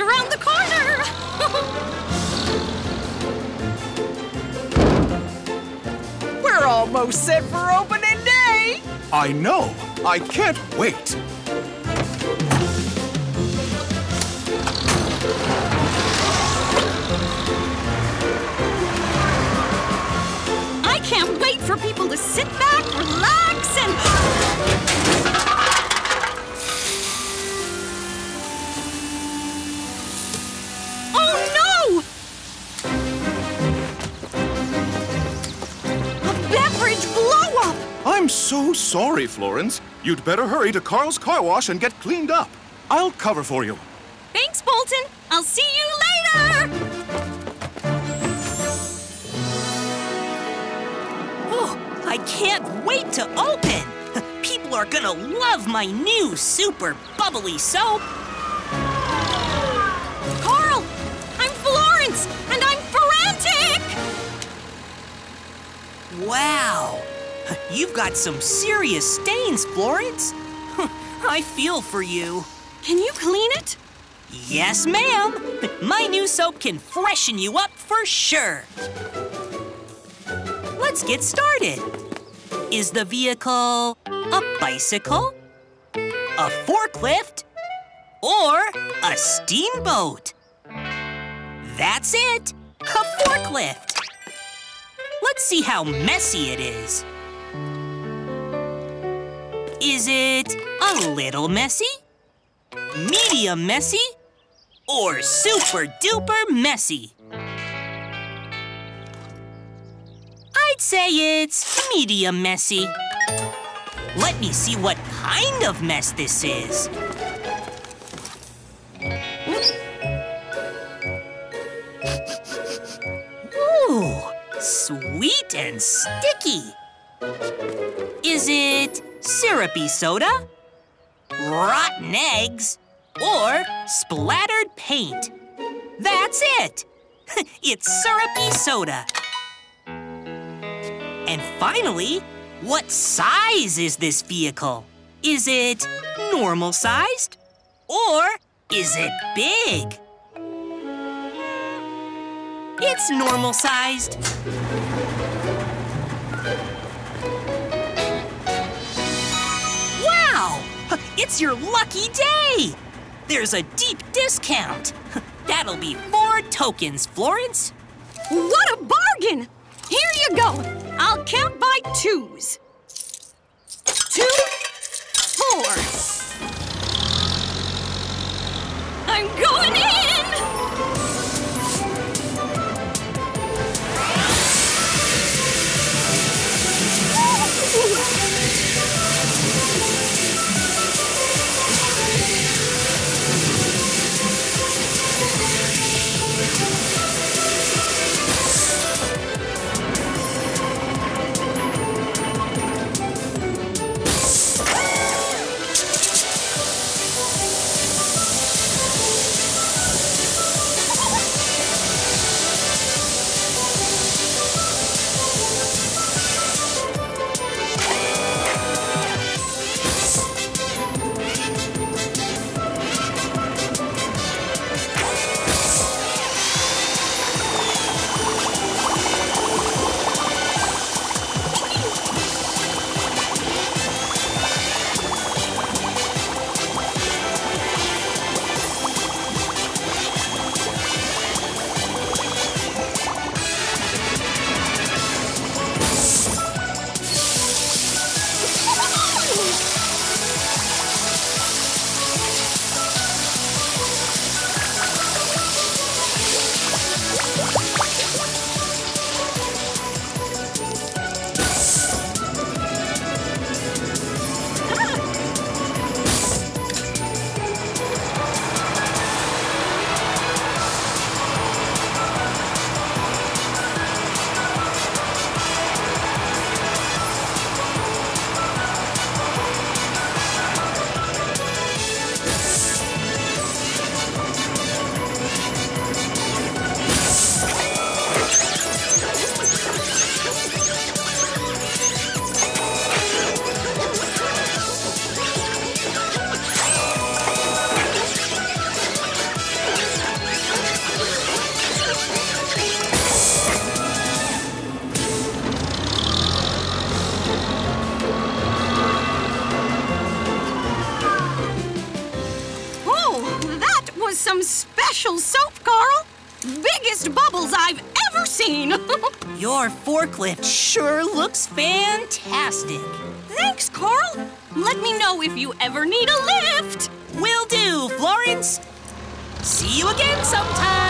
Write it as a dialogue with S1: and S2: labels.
S1: around the corner.
S2: We're almost set for opening day.
S3: I know. I can't wait.
S1: I can't wait for people to sit back, relax, and...
S3: I'm so sorry, Florence. You'd better hurry to Carl's car wash and get cleaned up. I'll cover for you.
S1: Thanks, Bolton. I'll see you later!
S4: Oh, I can't wait to open. People are gonna love my new super bubbly soap.
S1: Carl, I'm Florence, and I'm frantic!
S4: Wow. You've got some serious stains, Florence. I feel for you.
S1: Can you clean it?
S4: Yes, ma'am. My new soap can freshen you up for sure. Let's get started. Is the vehicle a bicycle, a forklift, or a steamboat? That's it, a forklift. Let's see how messy it is. Is it a little messy? medium messy, or super duper messy? I'd say it's medium messy. Let me see what kind of mess this is. Ooh, sweet and sticky. Is it syrupy soda? rotten eggs, or splattered paint. That's it! it's syrupy soda. And finally, what size is this vehicle? Is it normal sized? Or is it big? It's normal sized. It's your lucky day! There's a deep discount. That'll be four tokens, Florence.
S1: What a bargain! Here you go. I'll count by twos. special soap, Carl. Biggest bubbles I've ever seen.
S4: Your forklift sure looks fantastic.
S1: Thanks, Carl. Let me know if you ever need a lift.
S4: Will do, Florence. See you again sometime.